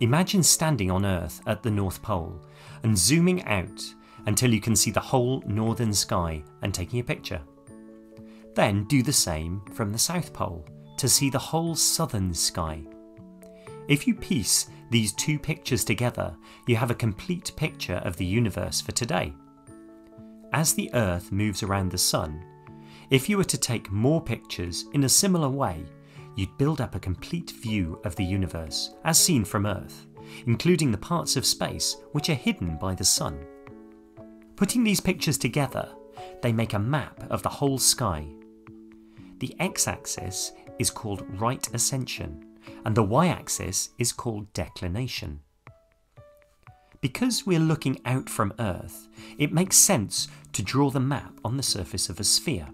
Imagine standing on Earth at the North Pole and zooming out until you can see the whole northern sky and taking a picture. Then do the same from the South Pole to see the whole southern sky. If you piece these two pictures together, you have a complete picture of the universe for today. As the Earth moves around the Sun, if you were to take more pictures in a similar way, you'd build up a complete view of the universe as seen from Earth, including the parts of space which are hidden by the Sun. Putting these pictures together, they make a map of the whole sky. The x axis is called right ascension, and the y axis is called declination. Because we're looking out from Earth, it makes sense to draw the map on the surface of a sphere.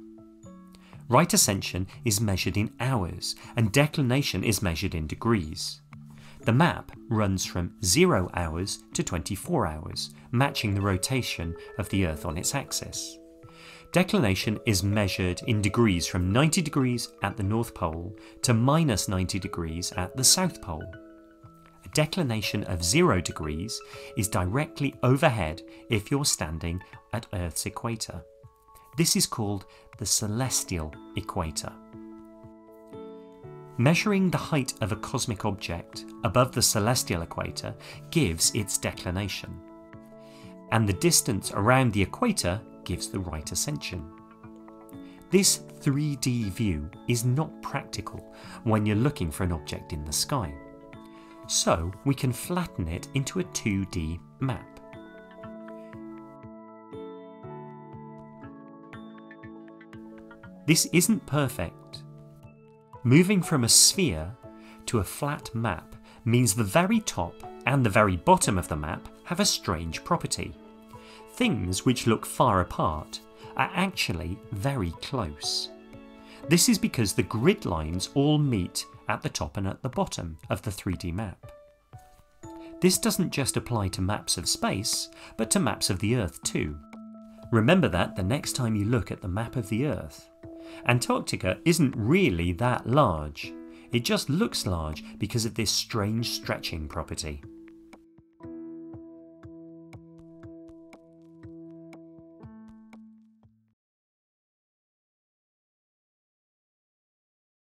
Right ascension is measured in hours, and declination is measured in degrees. The map runs from 0 hours to 24 hours, matching the rotation of the Earth on its axis. Declination is measured in degrees from 90 degrees at the North Pole to minus 90 degrees at the South Pole. A declination of 0 degrees is directly overhead if you're standing at Earth's equator. This is called the celestial equator. Measuring the height of a cosmic object above the celestial equator gives its declination, and the distance around the equator gives the right ascension. This 3D view is not practical when you're looking for an object in the sky, so we can flatten it into a 2D map. This isn't perfect. Moving from a sphere to a flat map means the very top and the very bottom of the map have a strange property. Things which look far apart are actually very close. This is because the grid lines all meet at the top and at the bottom of the 3D map. This doesn't just apply to maps of space, but to maps of the Earth too. Remember that the next time you look at the map of the Earth. Antarctica isn't really that large, it just looks large because of this strange stretching property.